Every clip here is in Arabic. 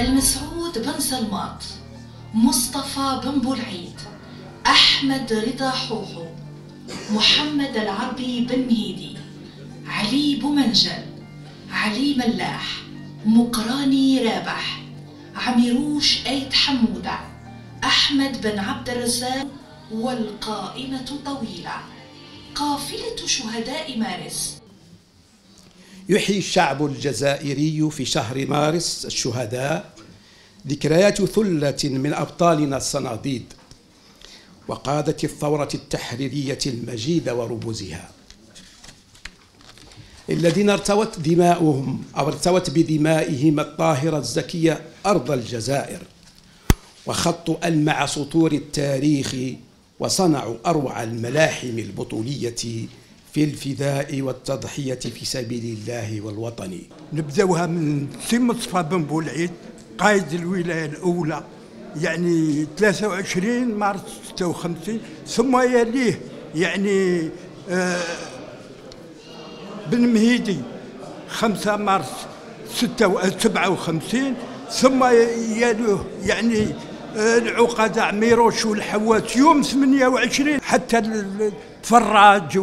المسعود بن سلماط مصطفى بن بولعيد أحمد رضا حوحو محمد العربي بن مهيدي علي بومنجل علي ملاح مقراني رابح عميروش أيت حمودة أحمد بن عبد الرزاق والقائمة طويلة. قافلة شهداء مارس. يحيي الشعب الجزائري في شهر مارس الشهداء ذكريات ثلة من أبطالنا الصناديد وقادة الثورة التحريرية المجيدة ورموزها الذين ارتوت دماؤهم أو ارتوت بدمائهم الطاهرة الزكية أرض الجزائر وخطوا ألمع سطور التاريخ وصنعوا أروع الملاحم البطولية في الفداء والتضحية في سبيل الله والوطن. نبداوها من سي مصطفى بن بولعيد قائد الولاية الأولى يعني 23 مارس 56 ثم يليه يعني آه بن مهيدي 5 مارس 57 ثم يلوه يعني آه، العقدة عميروش والحوات يوم 28 حتى تفراج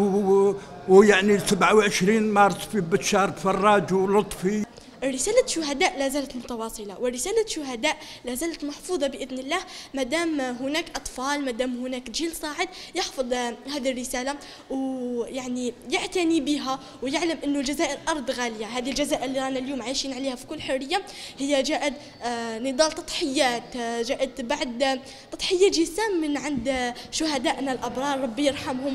ويعني 27 مارس في بشار تفراج ولطفي. رسالة شهداء لا زالت متواصلة ورسالة شهداء لا زالت محفوظة بإذن الله. ما دام هناك أطفال ما دام هناك جيل صاعد يحفظ هذه الرسالة ويعني يعتني بها ويعلم أنه الجزائر أرض غالية. هذه الجزائر اللي رانا اليوم عايشين عليها في كل حرية هي جاءت آه، نضال تضحيات آه، جاءت بعد تضحية جسام من عند شهدائنا الأبرار. ربي يرحمهم.